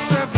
myself